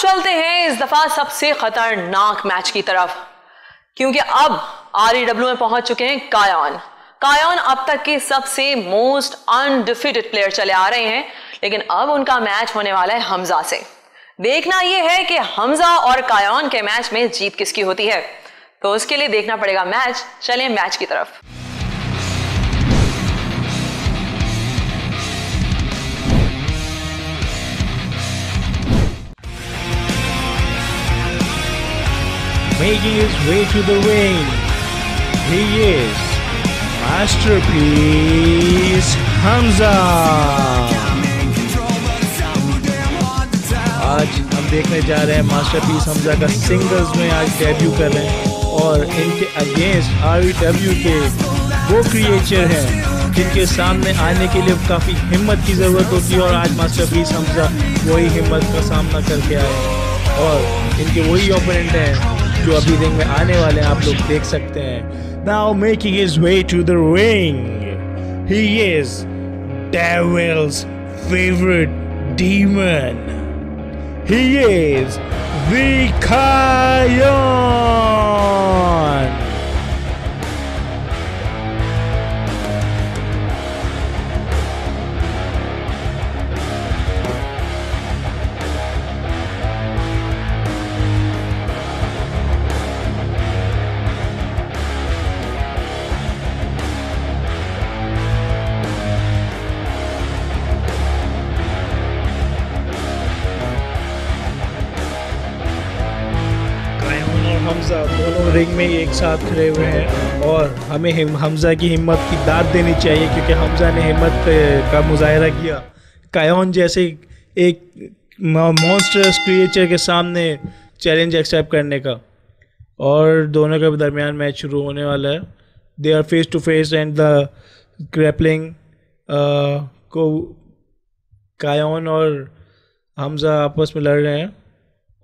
चलते हैं इस दफ़ा सबसे खतरनाक मैच की तरफ़। क्योंकि अब आर में पहुँच चुके हैं कायन। कायन अब तक के सबसे मोस्ट अनडिफिटेड प्लेयर चले आ रहे हैं, लेकिन अब उनका मैच होने वाला है हमजा से। देखना यह है कि हमजा और कायन के मैच में जीत किसकी होती है। तो उसके लिए देखना पड़ेगा मैच। चलें मैच की तरफ़। Making his way to the ring. He is Masterpiece Hamza. आज हम देखने जा रहे हैं मास्टरपीस हमजा का सिंगल्स में आज डेब्यू कर रहे हैं और इनके अगेंस्ट आर डब्ल्यू के वो क्रिएचर हैं, जिनके सामने आने के लिए काफ़ी हिम्मत की ज़रूरत होती है और आज मास्टरपीस हमजा वही हिम्मत का सामना करके आए और इनके वही ओपोनेंट हैं जो अभी रिंग में आने वाले हैं, आप लोग देख सकते हैं now making his way to the ring he is devil's favourite demon he is Vikayon! Hamza दोनों रिंग में एक साथ खड़े हुए हैं और हमें हमजा की हिम्मत की दाद देनी चाहिए क्योंकि हमजा ने हिम्मत का मुजाहरा किया। कायन जैसे एक मॉन्स्टर्स क्रिएचर के सामने चैलेंज एक्सेप्ट करने का। और दोनों के दरमियान मैच शुरू होने वाला है। They are face to face and the grappling को कायन और हमजा आपस में लड़ रहे हैं।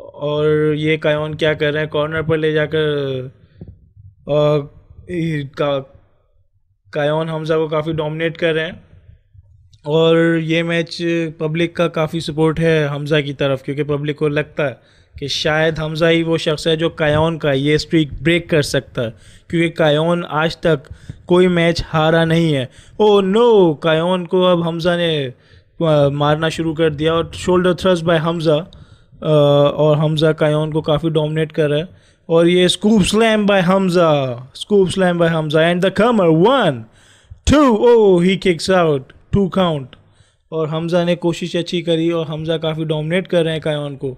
और ये कायन क्या कर रहे हैं? कॉर्नर पर ले जाकर का, कायन हमजा को काफ़ी डोमिनेट कर रहे हैं। और ये मैच पब्लिक का काफ़ी सपोर्ट है हमज़ा की तरफ़ क्योंकि पब्लिक को लगता है कि शायद हमज़ा ही वो शख्स है जो कायन का ये स्ट्रीक ब्रेक कर सकता है। क्योंकि कायन आज तक कोई मैच हारा नहीं है। ओ नो कायन को अब हमज़ा ने मारना शुरू कर दिया और शोल्डर थ्रस्ट बाय हमज़ा। और हमज़ा कायन को काफ़ी डोमिनेट कर रहा है। और ये scoop slam by Hamza scoop slam by Hamza. And the cover one two oh he kicks out two count और हमज़ा ने कोशिश अच्छी करी और हमज़ा काफ़ी डोमिनेट कर रहे हैं कायन को।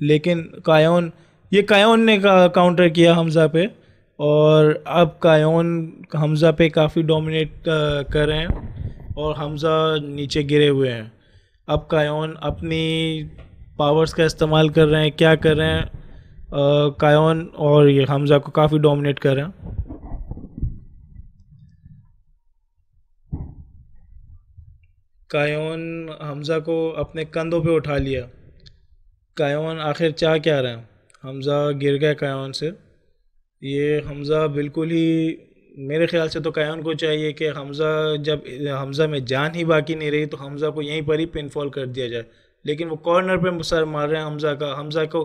लेकिन कायन, ये कायन ने का काउंटर किया हमज़ा पे। और अब कायन, हमज़ा पे काफ़ी डोमिनेट कर रहे हैं। और हमज़ा नीचे गिरे हुए हैं। अब कायन अपनी पावर्स का इस्तेमाल कर रहे हैं, क्या कर रहे हैं कायन और ये हमज़ा को काफ़ी डोमिनेट कर रहे हैं। कायन हमज़ा को अपने कंधों पे उठा लिया। कायन आखिर चाह क्या रहे हैं? हमज़ा गिर गया कायन से। ये हमज़ा बिल्कुल ही, मेरे ख्याल से तो कायन को चाहिए कि हमज़ा जब, हमज़ा में जान ही बाकी नहीं रही तो हमज़ा को यहीं पर ही पिनफॉल कर दिया जाए। लेकिन वो कॉर्नर पे सर मार रहे हैं हमज़ा का। हमज़ा को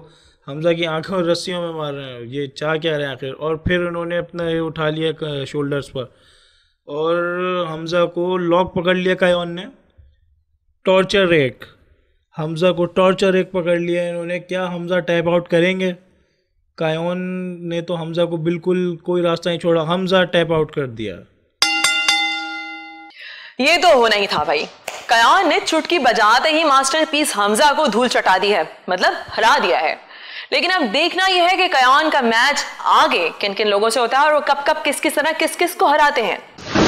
हमज़ा की आँखों और रस्सियों में मार रहे हैं। ये चाह क्या रहे हैं आखिर? और फिर उन्होंने अपना ये उठा लिया शोल्डर्स पर। और हमज़ा को लॉक पकड़ लिया कायन ने। टॉर्चर एक हमज़ा को टॉर्चर एक पकड़ लिया इन्होंने। क्या हमज़ा टैप आउट करेंगे? कायन ने तो हमज़ा को बिल्कुल कोई रास्ता नहीं छोड़ा। हमज़ा टैप आउट कर दिया। ये तो होना ही था भाई। कयान ने चुटकी बजाते ही मास्टरपीस हमजा को धूल चटा दी है मतलब हरा दिया है। लेकिन अब देखना यह है कि कयान का मैच आगे किन किन लोगों से होता है और वो कब कब किस किस तरह किस किस को हराते हैं।